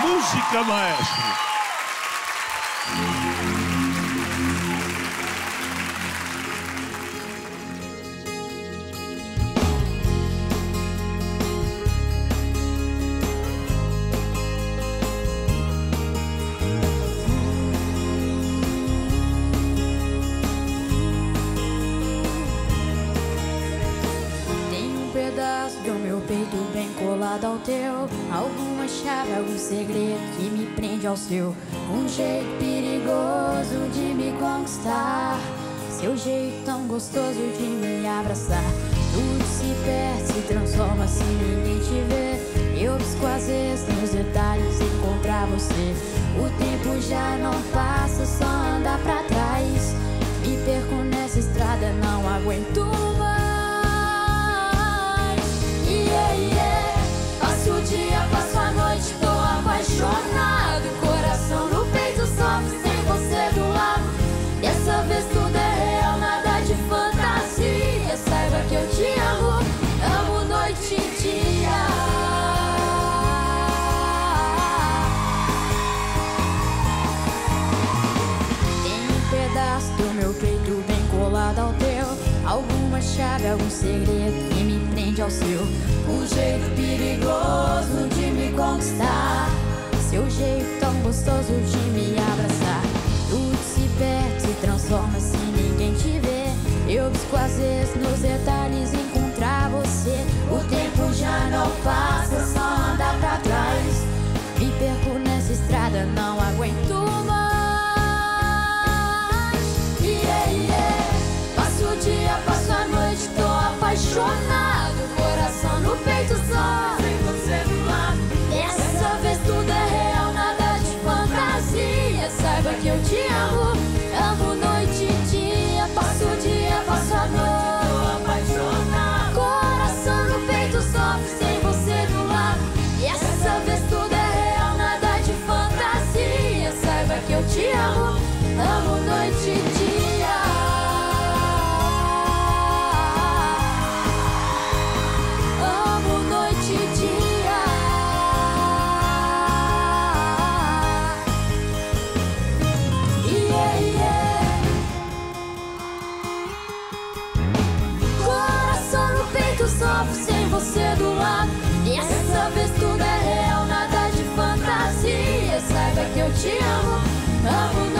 Música, maestro. Colado ao teu. Alguma chave, algum segredo que me prende ao seu. Um jeito perigoso de me conquistar. Seu jeito tão gostoso de me abraçar. Tudo se perde, se transforma se ninguém te vê. Eu busco às vezes nos detalhes encontrar você. O tempo já não passa, só anda pra trás. Me perco nessa estrada, não aguento algum segredo que me prende ao seu. Um jeito perigoso de me conquistar. Seu jeito tão gostoso de me abraçar. Tudo se perde, se transforma se ninguém te vê. Eu busco às vezes nos detalhes encontrar você. O tempo já não passa, só anda pra trás. Me perco nessa estrada, não 说呢。te amo, amo